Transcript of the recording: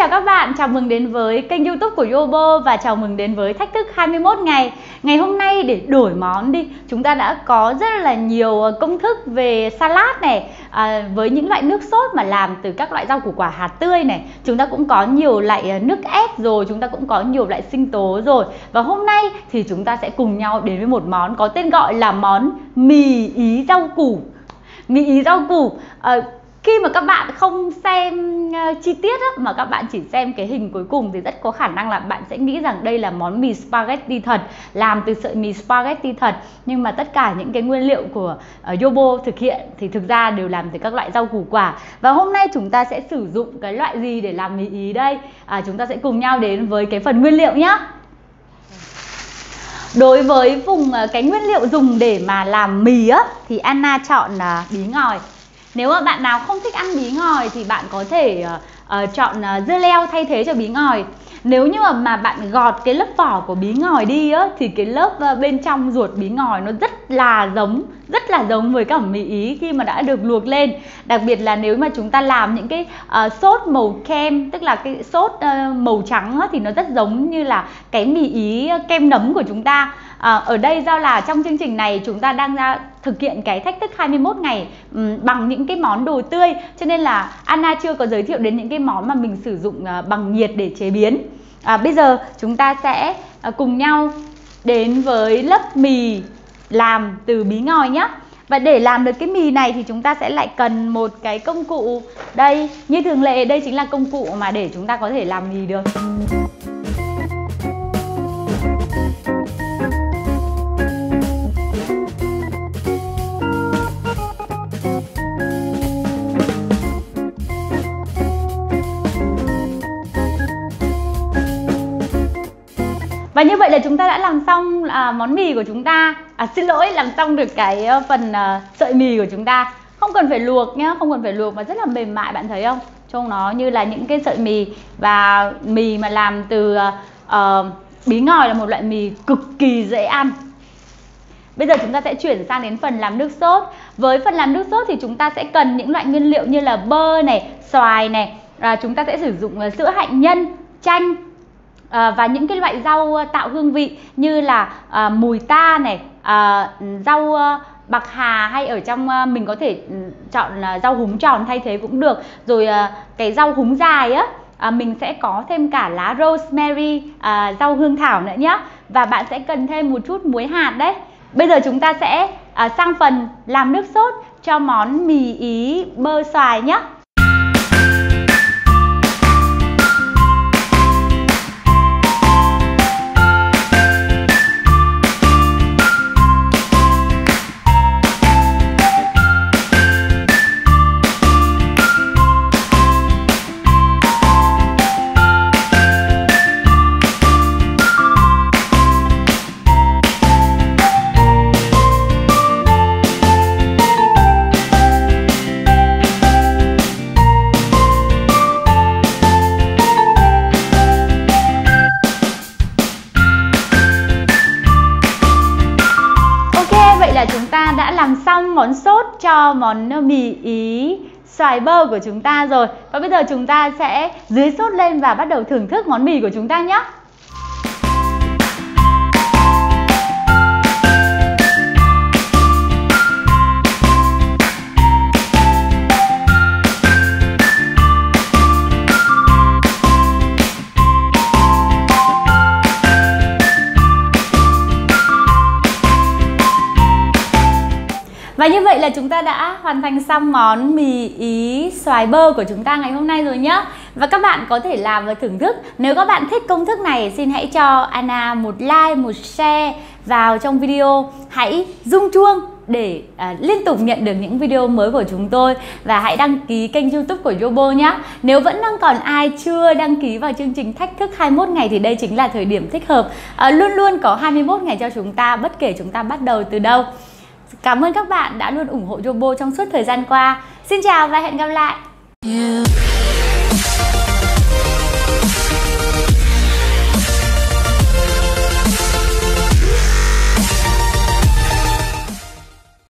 Chào các bạn, chào mừng đến với kênh youtube của Yobo và chào mừng đến với thách thức 21 ngày. Ngày hôm nay để đổi món đi, chúng ta đã có rất là nhiều ờ, công thức về salad này à, Với những loại nước sốt mà làm từ các loại rau củ quả hạt tươi này. Chúng ta cũng có nhiều loại ờ, nước ép rồi, chúng ta cũng có nhiều loại sinh tố rồi. Và hôm nay thì chúng ta sẽ cùng nhau đến với một món có tên gọi là món mì ý rau củ. Mì ý rau củ à, khi mà các bạn không xem uh, chi tiết á, mà các bạn chỉ xem cái hình cuối cùng thì rất có khả năng là bạn sẽ nghĩ rằng đây là món mì spaghetti thật làm từ sợi mì spaghetti thật. Nhưng mà tất cả những cái nguyên liệu của uh, Yobo thực hiện thì thực ra đều làm từ các loại rau củ quả. Và hôm nay chúng ta sẽ sử dụng cái loại gì để làm mì ý đây? À, chúng ta sẽ cùng nhau đến với cái phần nguyên liệu nhé Đối với vùng ờ, cái nguyên liệu dùng để mà làm mì á thì Anna chọn uh, bí ngòi nếu mà bạn nào không thích ăn bí ngòi thì bạn có thể uh, uh, chọn uh, dưa leo thay thế cho bí ngòi. Nếu như mà, mà bạn gọt cái lớp vỏ của bí ngòi đi á thì cái lớp uh, bên trong ruột bí ngòi nó rất là giống rất là giống với cả mì ý khi mà đã được luộc lên. Đặc biệt là nếu mà chúng ta làm những cái uh, sốt màu kem tức là cái sốt uh, màu trắng á, thì nó rất giống như là cái mì ý kem nấm của chúng ta. À, ở đây do là trong chương trình này chúng ta đang ra thực hiện cái thách thức 21 ngày um, bằng những cái món đồ tươi. Cho nên là Anna chưa có giới thiệu đến những cái món mà mình sử dụng uh, bằng nhiệt để chế biến. À, bây giờ chúng ta sẽ uh, cùng nhau đến với lớp mì làm từ bí ngòi nhé và để làm được cái mì này thì chúng ta sẽ lại cần một cái công cụ. Đây, như thường lệ đây chính là công cụ mà để chúng ta có thể làm mì được. Và như vậy là chúng ta đã làm xong à, món mì của chúng ta. À xin lỗi, làm xong được cái ờ, phần à, sợi mì của chúng ta. Không cần phải luộc nhá, không cần phải luộc mà rất là mềm mại bạn thấy không? Trông nó như là những cái sợi mì. Và mì mà làm từ uh, bí ngòi là một loại mì cực kỳ dễ ăn. Bây giờ chúng ta sẽ chuyển sang đến phần làm nước sốt. Với phần làm nước sốt thì chúng ta sẽ cần những loại nguyên liệu như là bơ này, xoài này. À, Chúng ta sẽ sử dụng sữa hạnh nhân, chanh, à, và những cái loại rau ờ, tạo hương vị như là à, mùi ta này à, rau bạc hà hay ở trong mình có thể ừ, chọn rau húng tròn thay thế cũng được. Rồi cái rau húng dài á à, mình sẽ có thêm cả lá rosemary à, rau hương thảo nữa nhé và bạn sẽ cần thêm một chút muối hạt đấy. Bây giờ chúng ta sẽ à, sang phần làm nước sốt cho món mì ý bơ xoài nhé là chúng ta đã làm xong món sốt cho món mì ý xoài bơ của chúng ta rồi. Và bây giờ chúng ta sẽ dưới sốt lên và bắt đầu thưởng thức món mì của chúng ta nhé. Và như vậy là chúng ta đã hoàn thành xong món mì ý xoài bơ của chúng ta ngày hôm nay rồi nhé Và các bạn có thể làm và thưởng thức. Nếu các bạn thích công thức này xin hãy cho Anna một like, một share vào trong video. Hãy rung chuông để à, liên tục nhận được những video mới của chúng tôi. Và hãy đăng ký kênh youtube của Yobo nhé Nếu vẫn đang còn ai chưa đăng ký vào chương trình thách thức 21 ngày thì đây chính là thời điểm thích hợp. À, Luôn luôn có 21 ngày cho chúng ta bất kể chúng ta bắt đầu từ đâu. Cảm ơn các bạn đã luôn ủng hộ Jobo trong suốt thời gian qua. Xin chào và hẹn gặp lại. Yeah.